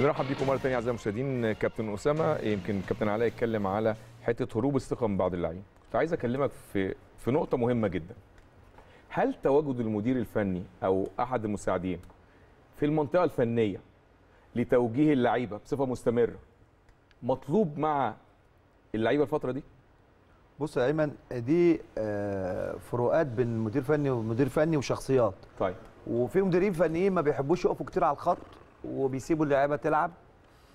نرحب بيكم مرة ثانية أعزائي المشاهدين. كابتن أسامة يمكن كابتن علاء يتكلم على حتة هروب الثقه من بعض اللاعبين كنت عايز أكلمك في في نقطة مهمة جدا. هل تواجد المدير الفني أو أحد المساعدين في المنطقة الفنية لتوجيه اللعيبة بصفة مستمرة مطلوب مع اللعيبة الفترة دي؟ بص يا أيمن دي آه، فروقات بين مدير فني ومدير فني وشخصيات. طيب. وفي مديرين فنيين ما بيحبوش يقفوا كتير على الخط. وبيسيبوا اللعيبة تلعب.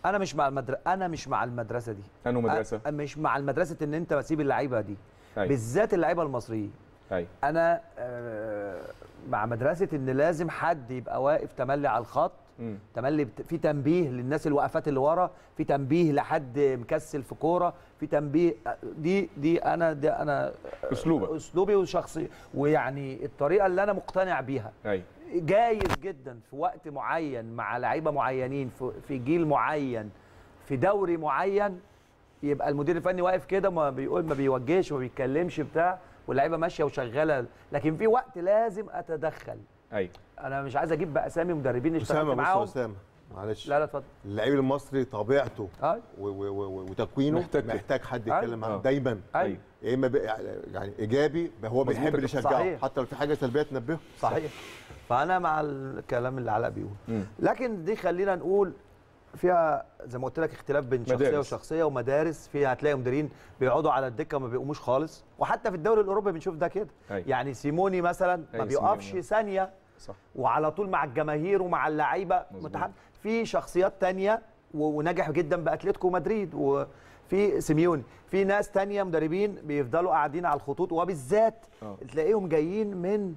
أنا مش مع المدرسة أنا مش مع المدرسة دي. أنه مدرسة؟ أنا مش مع المدرسة إن أنت بسيب اللعيبة دي. أيوة. بالذات اللعيبة المصريين. أيوه. أنا آه، مع مدرسة إن لازم حد يبقى واقف تملي على الخط مم. تملي في تنبيه للناس الوقفات اللي ورا في تنبيه لحد مكسل في كورة في تنبيه دي دي أنا دي أنا أسلوبك. أسلوبي وشخصي ويعني الطريقة اللي أنا مقتنع بيها. أيوه. جايز جدا في وقت معين مع لعيبة معينين في- في جيل معين في دوري معين يبقى المدير الفني واقف كده ما بيقول ما بيوجهش وما بيتكلمش بتاع واللعيبة ماشية وشغالة. لكن في وقت لازم أتدخل. أيوه. أنا مش عايز أجيب بأسامي مدربين اشتغلت اسامه بص يا معاهم. أسامة. معلش لا لا اتفضل اللعيب المصري طبيعته وتكوينه محتاج محتاج, حد. يتكلم آه. معاه دايما أيوه يا إما بي- يعني إيجابي هو بيحب اللي. يشجعه. حتى لو في حاجة سلبية تنبهه صحيح فأنا مع الكلام اللي علاء بيقول مم. لكن دي خلينا نقول فيها زي ما قلت لك اختلاف بين شخصية مدارس. وشخصية ومدارس فيها هتلاقي مديرين بيقعدوا على الدكة وما بيقوموش خالص وحتى في الدوري الأوروبي بنشوف ده كده أيوة. يعني سيموني مثلا ما بيقفش. ثانية صح. وعلى طول مع الجماهير ومع اللعيبة. متحد في شخصيات تانية ونجح جدا بأتلتيكو مدريد. وفي سيميوني في ناس تانية مدربين بيفضلوا قاعدين على الخطوط وبالذات آه. تلاقيهم جايين من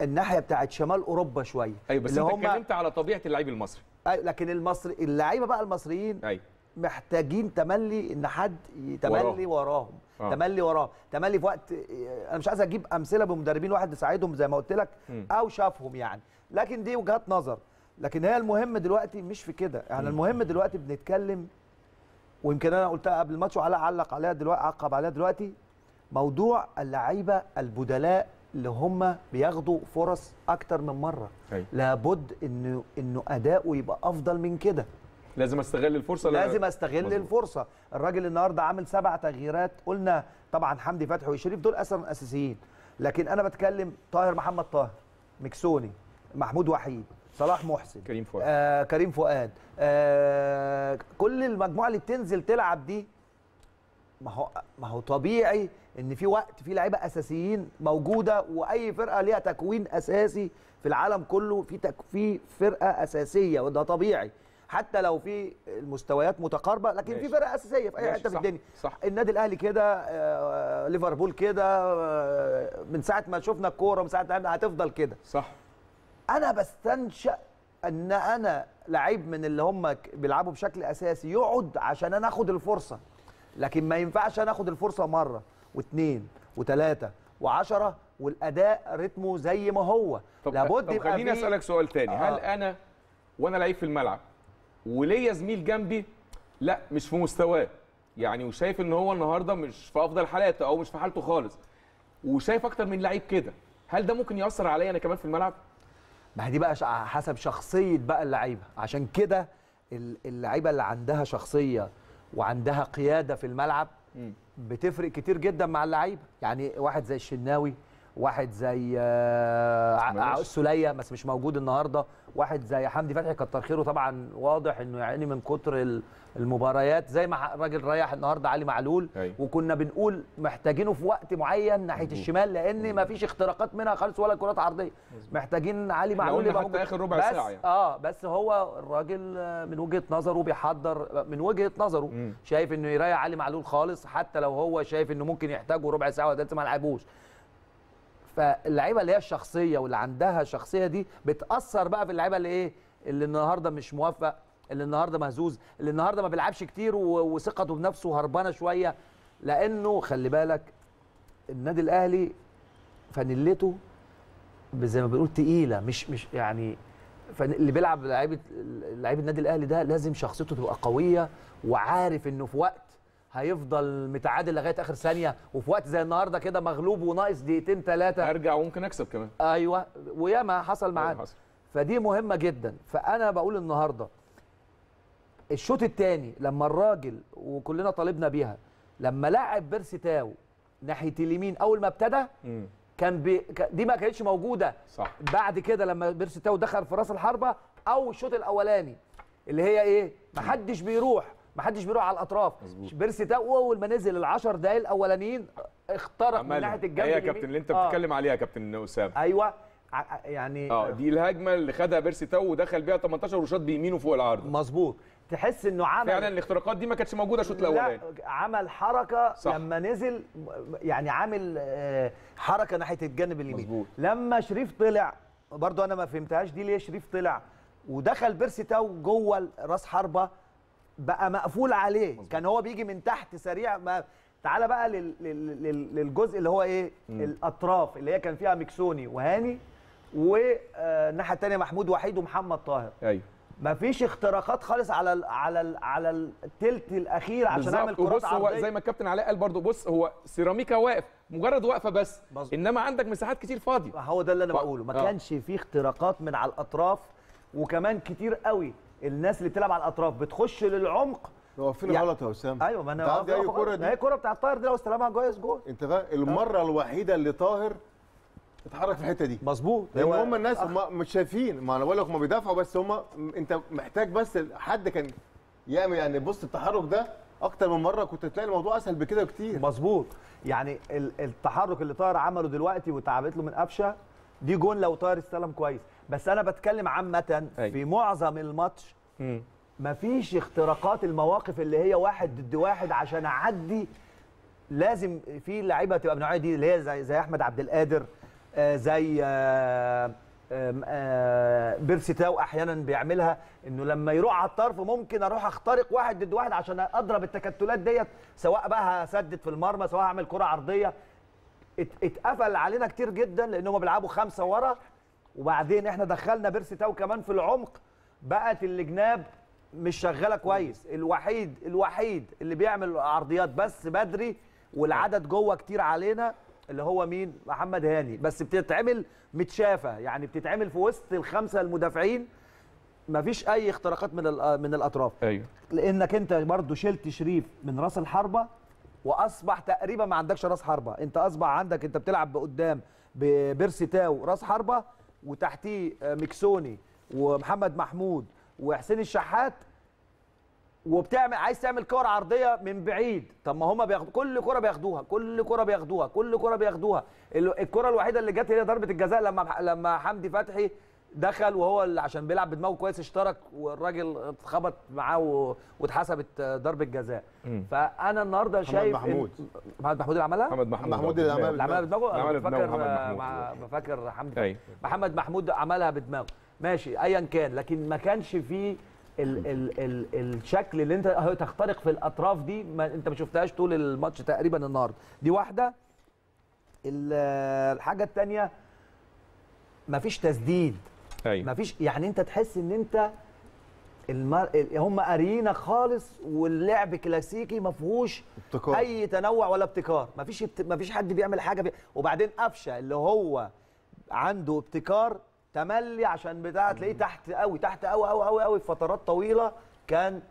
الناحية بتاعت شمال أوروبا شوية. أيوه بس أنت اتكلمت على طبيعة اللعيب المصري. أي- لكن المصري اللعيبة بقى المصريين أيوه. محتاجين تملي إن حد يتملي وراهم. آه. تملي وراهم. تملي في وقت أنا مش عايز أجيب أمثلة بمدربين واحد يساعدهم زي ما قلت لك. أو شافهم يعني. لكن دي وجهات نظر. لكن هي المهم دلوقتي مش في كده. يعني المهم دلوقتي بنتكلم ويمكن أنا قلتها قبل الماتش وعلاء علق عليها دلوقتي عقب عليها دلوقتي موضوع اللعيبة البدلاء اللي هم بياخدوا فرص أكتر من مرة. أيوة. لابد انه إنه أداؤه يبقى أفضل من كده. لازم استغل الفرصة لا- لازم استغل مظبوط. الفرصة الراجل النهارده عامل سبع تغييرات قلنا طبعا حمدي فتحي وشريف دول أصلا أساسيين لكن أنا بتكلم طاهر محمد طاهر مكسوني محمود وحيد صلاح محسن كريم فؤاد. آه كريم فؤاد آه كل المجموعة اللي بتنزل تلعب دي ما هو ما هو طبيعي إن في وقت في لعيبة أساسيين موجودة وأي فرقة ليها تكوين أساسي في العالم كله في تك في فرقة أساسية وده طبيعي حتى لو في المستويات متقاربة لكن ماشي. في فرقة أساسية في أي حتة في الدنيا صح. النادي الأهلي كده آه، ليفربول كده آه، من ساعة ما شفنا الكورة من ساعة ما هتفضل كده صح أنا بستنشأ إن أنا لعيب من اللي هم بيلعبوا بشكل أساسي يقعد عشان أنا آخد الفرصة لكن ما ينفعش أنا آخد الفرصة مرة واثنين وثلاثه وعشرة والأداء رتمه زي ما هو طب لابد طب خليني أسألك سؤال تاني آه. هل أنا وأنا لعيب في الملعب وليا زميل جنبي لا مش في مستواه. يعني وشايف إن هو النهارده مش في أفضل حالاته أو مش في حالته خالص. وشايف أكتر من لعيب كده. هل ده ممكن يأثر عليا أنا كمان في الملعب؟ ما هي دي بقى حسب شخصية بقى اللعيبة. عشان كده ال- اللعيبة اللي عندها شخصية وعندها قيادة في الملعب. بتفرق كتير جدا مع اللعيبة. يعني واحد زي الشناوي واحد زي آه، ع- ماشي. السوليه بس مش موجود النهارده. واحد زي حمدي فتحي كتر خيره طبعا واضح إنه يعني من كتر ال- المباريات زي ما الراجل ريح النهارده علي معلول أيوة. وكنا بنقول محتاجينه في وقت معين ناحية الشمال لأن ما فيش اختراقات منها خالص ولا كرات عرضية محتاجين علي معلول يبقى حتى. آخر ربع بس ساعة يعني. آه بس هو الراجل من وجهة نظره بيحضر من وجهة نظره مم. شايف إنه يريح علي معلول خالص حتى لو هو شايف إنه ممكن يحتاجه ربع ساعة ولا ما لعبوش فاللعيبة اللي هي الشخصية واللي عندها شخصيه دي بتأثر بقى في اللعيبة اللي إيه؟ اللي النهارده مش موفق اللي النهارده مهزوز اللي النهارده ما بيلعبش كتير وثقته بنفسه هربانة شوية. لأنه خلي بالك النادي الأهلي فانيلته زي ما بنقول تقيلة مش مش يعني اللي بيلعب لعيبه لعيب النادي الأهلي ده لازم شخصيته تبقى قوية وعارف إنه في وقت هيفضل متعادل لغاية آخر ثانية وفي وقت زي النهارده كده مغلوب وناقص دقيقتين ثلاثة أرجع وممكن أكسب كمان. أيوه وياما حصل معانا. فدي مهمة جدا. فأنا بقول النهارده الشوط الثاني لما الراجل وكلنا طالبنا بيها لما لعب بيرسي تاو ناحية اليمين أول ما ابتدى. كان بي... دي ما كانتش موجودة. صح. بعد كده لما بيرسي تاو دخل في راس الحربة أو الشوط الأولاني اللي هي إيه؟ محدش بيروح. محدش بيروح على الاطراف. بيرسي تاو اول ما نزل العشر دقايق الاولانيين اخترق من ناحية الجنب هي يا اليمين. كابتن اللي انت آه. بتتكلم عليها يا كابتن أسامة أيوه يعني آه دي الهجمة اللي خدها بيرسي تاو ودخل بيها 18 وشاط بيمينه فوق العارضة مظبوط تحس إنه عمل فعلا الاختراقات دي ما كانتش موجودة الشوط الأولاني لا عمل حركة صح. صح. لما نزل يعني عامل آه، حركة ناحية الجانب اليمين مظبوط. لما شريف طلع برضو أنا ما فهمتهاش دي ليه شريف طلع ودخل بيرسي تاو جوه راس حربة بقى مقفول عليه. مظبوط. كان هو بيجي من تحت سريع ما تعالى بقى لل... لل... لل... للجزء اللي هو إيه؟ الأطراف اللي هي كان فيها ميكسوني وهاني والناحيه الثانية محمود وحيد ومحمد طاهر. أيوه. مفيش اختراقات خالص على ال على ال على التلت الأخير عشان أعمل كرات وبص هو زي ما الكابتن علاء قال برضو بص هو سيراميكا واقف مجرد واقفة بس. مظبوط. إنما عندك مساحات كتير فاضية. هو ده اللي أنا بقوله. ما آه. كانش فيه اختراقات من على الأطراف وكمان كتير قوي. الناس اللي بتلعب على الأطراف بتخش للعمق. واقفين يا- غلط يا أسامة. أيوه ما أنا أنت عارف دي أي كوره ما هي دي الكوره بتاعت طاهر دي لو استلمها كويس جول. أنت فاهم المرة الوحيدة اللي طاهر اتحرك في الحتة دي. مظبوط. لأن هو- هم الناس آه. هم مش شايفين. ما أنا بقول لك هم بيدافعوا بس هم أنت محتاج بس حد كان يعمل يعني بص التحرك ده أكتر من مرة كنت تلاقي الموضوع أسهل بكده بكتير. مظبوط. يعني ال- التحرك اللي طاهر عمله دلوقتي وتعبت له من قفشة دي جون لو طاهر استلم كويس بس أنا بتكلم عامة. في معظم الماتش. مفيش اختراقات المواقف اللي هي واحد ضد واحد عشان أعدي لازم في لعيبة تبقى من النوعية دي اللي هي زي زي أحمد عبد القادر آه، زي آه، آه، بيرسي تاو أحيانا بيعملها إنه لما يروح على الطرف ممكن أروح أخترق واحد ضد واحد عشان أضرب التكتلات ديت سواء بقى هسدد في المرمى سواء هعمل كرة عرضية اتقفل علينا كتير جدا لأن هم بيلعبوا خمسة ورا. وبعدين إحنا دخلنا بيرسي تاو كمان في العمق. بقت الجناب مش شغالة كويس. الوحيد الوحيد اللي بيعمل عرضيات بس بدري والعدد جوه كتير علينا اللي هو مين؟ محمد هاني. بس بتتعمل متشافة. يعني بتتعمل في وسط الخمسة المدافعين. مفيش أي اختراقات من من الأطراف. أيوه. لأنك أنت برضو شلت شريف من رأس الحربة. واصبح تقريبا ما عندكش راس حربة. انت اصبح عندك انت بتلعب بقدام ببيرسي تاو راس حربة وتحتيه آه، ميكسوني ومحمد محمود وحسين الشحات وبتعمل عايز تعمل كره عرضية من بعيد. طب ما هم بياخدوا كل كرة بياخدوها كل كرة بياخدوها كل كرة بياخدوها. ال- الكرة الوحيدة اللي جت هي ضربة الجزاء لما لما حمدي فتحي دخل وهو اللي عشان بيلعب بدماغه كويس اشترك والراجل اتخبط معاه واتحسبت ضربة جزاء. فأنا النهارده شايف محمود. محمد محمود اللي عملها؟ محمد محمود. محمود اللي عملها اللي عملها بدماغه؟ محمد محمود. مع- بفكر حمدي. أيوه محمد محمود عملها بدماغه. ماشي ايا كان لكن ما كانش فيه ال ال ال الشكل اللي أنت تخترق في الأطراف دي ما أنت ما شفتهاش طول الماتش تقريبا النهارده. دي واحدة. ال- الحاجة الثانية ما فيش تسديد. أيوه. ما فيش يعني أنت تحس إن أنت المر... هم قاريينك خالص واللعب كلاسيكي ما فيهوش ابتكار. أي تنوع ولا ابتكار. ما فيش ابت... ما فيش حد بيعمل حاجة بي... وبعدين قفشة اللي هو عنده ابتكار تملي عشان بتاع تلاقيه تحت قوي تحت قوي قوي قوي قوي في فترات طويلة كان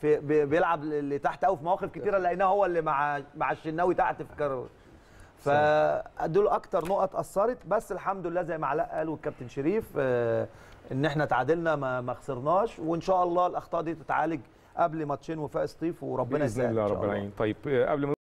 في بي- بيلعب اللي تحت قوي في مواقف كتيرة لقيناه هو اللي مع مع الشناوي تحت في كارو. فدول أكتر نقط أثرت بس الحمد لله زي ما علاء قال والكابتن شريف آه، إن إحنا تعادلنا ما ما خسرناش وإن شاء الله الأخطاء دي تتعالج قبل ماتشين وفاء سطيف وربنا بإذن يسهل الله شاء رب العالمين طيب آه، قبل